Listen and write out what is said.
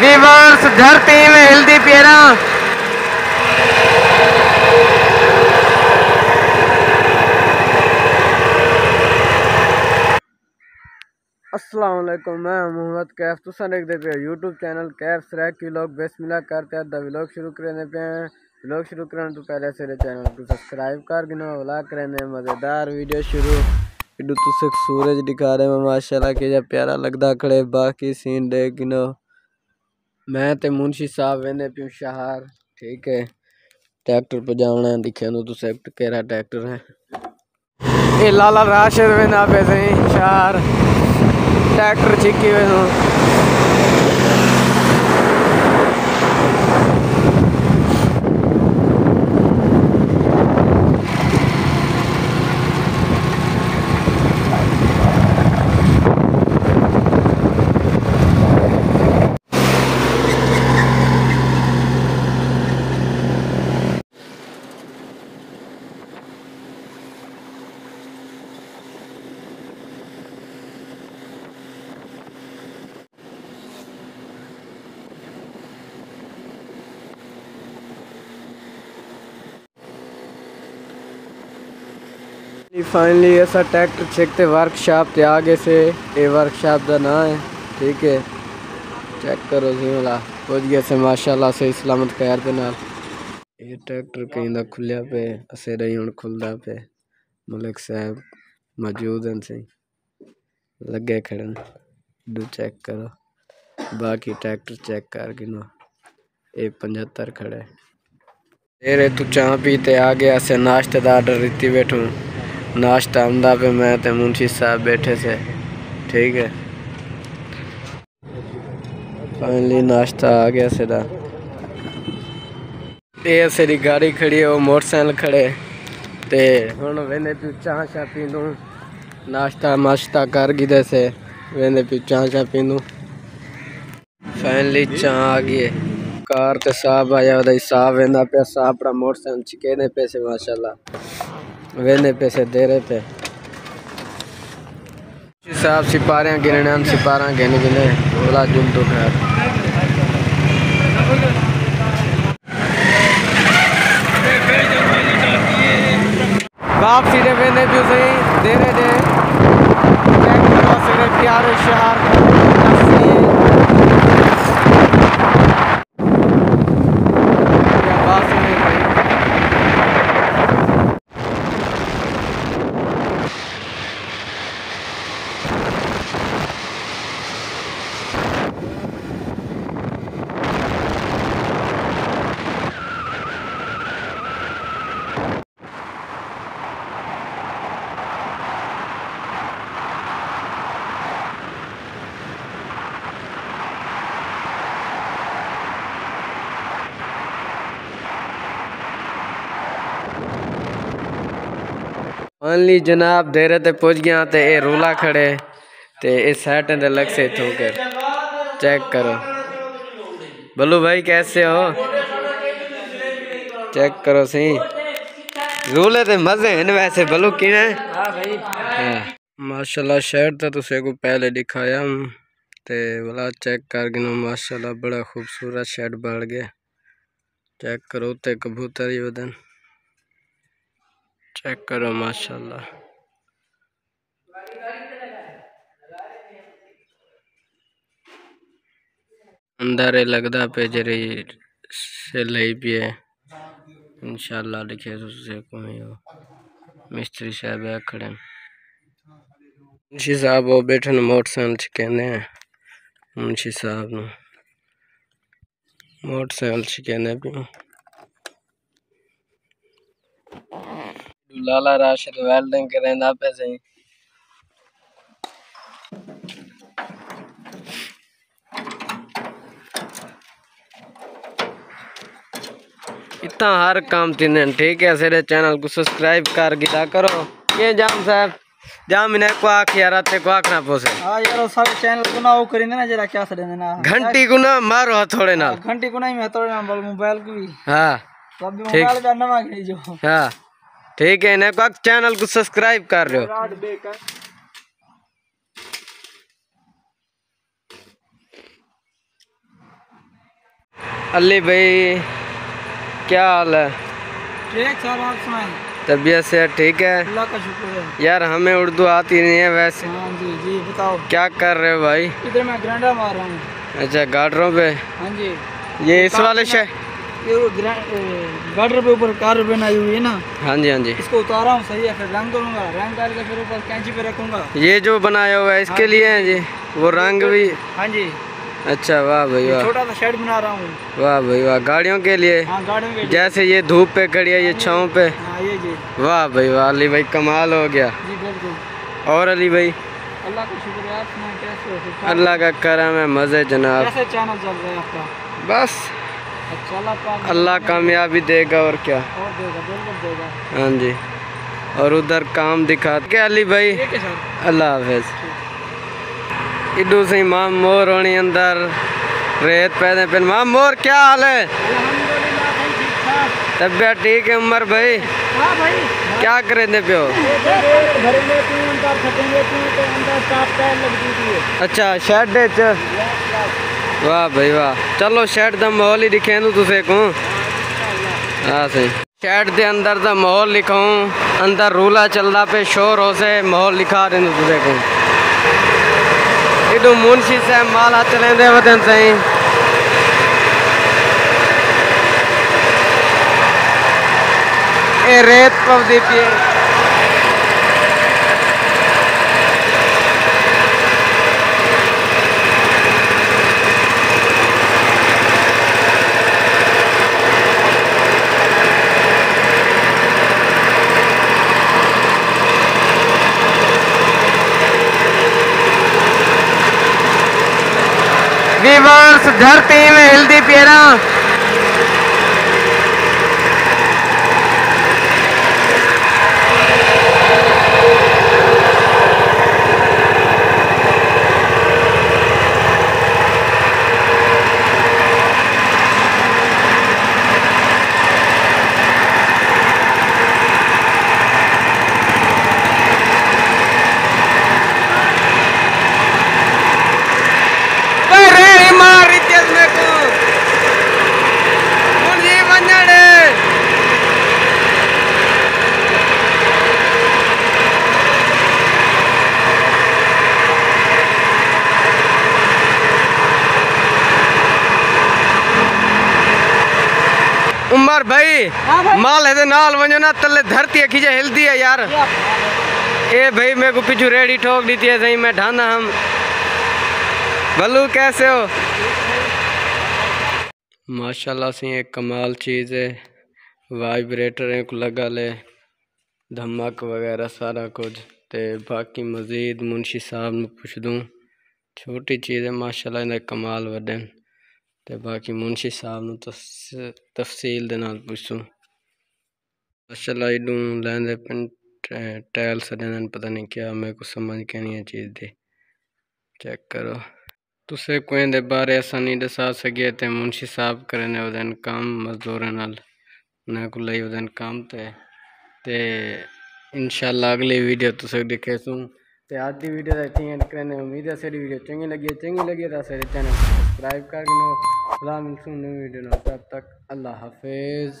Viewers धरती में हिलदी पेरा अस्सलाम मैं मोहम्मद कैफ तुसा देखते पे यूट्यूब चैनल कैफ सरैक की लोग बेसमिल्ला करते हैं द व्लॉग शुरू करने पे हैं। व्लॉग शुरू करने तो पहले से चैनल को सब्सक्राइब कर गिनो व्लॉग करने, मज़ेदार वीडियो शुरू। इडू तुसे सूरज दिखा रहे हैं, माशाल्लाह के जब प्यारा लगदा खड़े बाकी सीन देख गिनो मैं ते मुंशी साहब वेंदे पियो शहर ठीक है ट्रैक्टर पर जाना दिखे तो तुसे केरा ट्रैक्टर है ये लाला राशिद वेंदा पे सही शहर ट्रैक्टर चिक्की वेंदो फाइनली ऐसा ट्रैक्टर चेकते वर्कशॉप के आगे से। ये वर्कशॉप का ना है, ठीक है। चेक करो जी वाला। पहुँच गया से, माशाल्लाह से सलामत खैर के नाल ये ट्रैक्टर कहीं दा खुलिया पे असे रही हूँ खुलदा पे। मलिक साहब मौजूद हैं सही लगे खड़न। दो चेक करो। बाकी ट्रैक्टर चेक कर गिनो ये पचहत्तर खड़े। तेरे तू चाह पीते आ गया से नाश्ते का आर्डर रीति बैठूँ। नाश्ता आमदा पे मैं ते मुंशी साहब बैठे थे ठीक है? फाइनली नाश्ता आ गया सीधा। ये सेरी गाड़ी खड़ी है, वो मोटरसाइकिल खड़े। ते हूँ वेंदे पियो चाह शाह पींदू। नाश्ता माश्ता कर गिदे से, वेंदे पियो चाह शाह पींदू। फाइनली चाह आ गई कार ते साहब आया वही साहब वेंदा पे साहब अपना मोटरसाइकिल छिके पैसे, माशाल्लाह। वेने पैसे दे रहे थे। साहब, सिपारियाँ गिनने सिपारा गिन गिने। बोला जुल तो खैर। वापसी दे वेने भी सही दे रहे थे प्यारे शहर। फाइनली जनाब देर ते पुज गया ते ये रोला खड़े, ते इस साइड दे लग से ठोकर चेक करो। बल्लू भाई कैसे हो? चेक करो सही। रोले ते मज़े हैं वैसे, बल्लू भाई हाँ। माशाल्लाह शहर तो तुसे को पहले दिखाया ते बोला चेक कर गिनो माशाल्लाह, बड़ा खूबसूरत शर्ट बढ़ गया। चेक करो, ते कबूतर ही वदन चेक करो, माशाल्लाह। अंदर लगता पे जरी से लई है। इंशाल्लाह लिखे तुझसे कोई हो मिस्त्री साहब है खड़े मुंशी साहब वो बैठे मोटरसाइकिल कहने हैं। मुंशी साहब न। मोटरसाइकिल कहने भी लाला राशिद वेल्डिंग करेंदा पे सही। इतना हर काम तीन ठीक है सेरे चैनल को सब्सक्राइब कर गिला करो। ये जाम साहब जाम इन्हें को आख यार ते को आखना पोसे। हाँ यार सारे चैनल को ना वो करेंगे ना जरा क्या सड़े ना। घंटी को ना मारो हथौड़े नाल। घंटी को नहीं मैं हथौड़े नाल मोबाइल को भी। हाँ तो अभी मोबाइल पे नवा जो। हाँ। ठीक है इन्हें को चैनल को सब्सक्राइब कर रहे हो। अली भाई क्या हाल है? ठीक सर आप सुनाएँ तबीयत से ठीक है? अल्लाह का शुक्र है। यार हमें उर्दू आती नहीं है वैसे। हाँ जी जी बताओ। क्या कर रहे हो भाई? इधर मैं ग्रांडा मार रहा हूँ। अच्छा गार्डरों पे? हाँ जी। ये इस वाले शे गार्डर पे ऊपर कार बनाई हुई है ना? हाँ जी हाँ जी। इसको उतारा हूँ सही है फिर रंग करूँगा रंग डाल के फिर ऊपर कैंची पे रखूँगा। ये जो बनाया हुआ है इसके लिए है जी? वो रंग भी हाँ जी। अच्छा वाह भाई वाह। छोटा सा शेड बना रहा हूँ। वाह भाई वाह गाड़ियों के लिए। हाँ गार्डन के लिए। जैसे ये धूप पे खड़ी है ये छाँव पे। हाँ ये जी। वाह भाई वाह अली भाई कमाल हो गया। जी बिल्कुल। और अली भाई? अल्लाह का शुक्र है आप सुनाएँ कैसे हो? ठीक ठाक? अल्लाह का करम है मज़े जनाब। कैसे चैनल चल रहा है आपका? बस। अच्छा अल्लाह कामयाबी देगा और क्या? और देगा बिल्कुल देगा। हाँ जी। और उधर काम दिखा क्या अली भाई। अल्लाह हाफिज। इडू सी माम मोर होनी अंदर। रेत पैदे पिन माम मोर क्या हाल है? तबियत ठीक है उमर भाई? हाँ भाई। क्या करे दे पियो अच्छा शेड वाह भाई वाह। चलो शेड दा माहौल ही दिखे तू को हाँ सही। शेड दे अंदर दा माहौल लिखाऊं, अंदर रूला चलदा पे शोर हो से माहौल लिखा दे तुसे को इडू मुंशी साहब माल चलेंदे वदन सही रेत पवदी पिए विवर्स धरती में हेल्दी पेरा मार इतिहास में को मुंजी वंजड़े उमर भाई, भाई? माल है नाल वंजो ना तले धरती खीजे हिलती है यार। ए भाई मेरे को पिछू रेडी ठोक दी थी सही मैं ढाना हम। भलू कैसे हो? माशाल्लाह से एक कमाल चीज़ है। वाइब्रेटर को लगा ले। धमक वगैरह सारा कुछ। ते बाकी मज़ीद मुंशी साहब ने पूछ दूँ। छोटी चीज़ है माशाल्लाह इन्हें कमाल वडन ਤੇ ਬਾਕੀ ਮੁਨਸ਼ੀ ਸਾਹਿਬ ਨੂੰ ਤਸ- ਤਫਸੀਲ ਦੇ ਨਾਲ ਪੁੱਛੂ ਮਾਸ਼ਾਅੱਲਾ ਇਹਨੂੰ ਲੈਂਦੇ ਪਿੰ ਟਾਇਲ ਸੜਨ ਪਤਾ ਨਹੀਂ ਕਿਆ ਮੇਰੇ को समझ के नहीं है चीज़ दी चेक करो तुसे कोई दे बारे असा नहीं दसा सके ते मुंशी साहब करने वदन काम मजदूर नाल ना को लई वदन काम ते ते इंशाल्लाह अगली वीडियो तुसे दिखे सू ते आज दी वीडियो दा इतनी एंड करने उम्मीद है सारी वीडियो चंगी लगी है चंगी लगी तो सारे चैनल को सब्सक्राइब कर लो फ़िलहाल न्यू वीडियो तब तक अल्लाह हाफिज़।